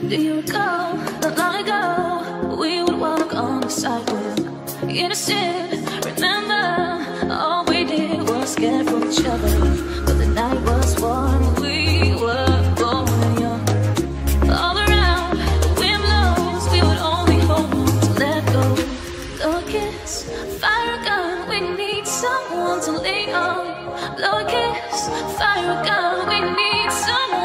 Do you recall not long ago we would walk on the sidewalk, innocent? Remember, all we did was scared from each other, but the night was warm. We were born young. All around, the wind blows. We would only hold on to let go. Blow a kiss, fire a gun. We need someone to lean on. Blow a kiss, fire a gun. We need someone.